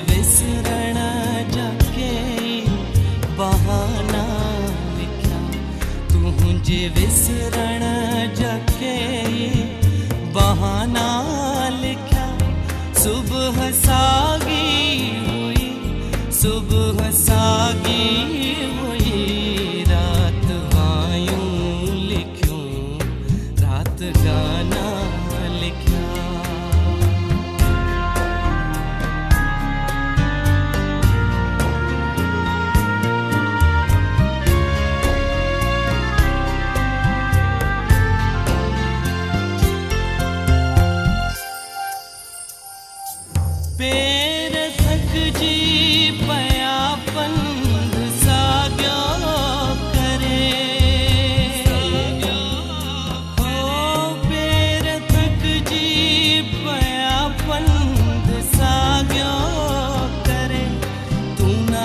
विसरण जाके बहाना लिखा। तुझे विसरण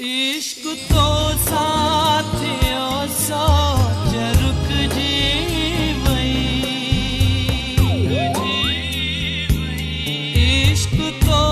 इश्क तो साथियों जरुक जीवई तो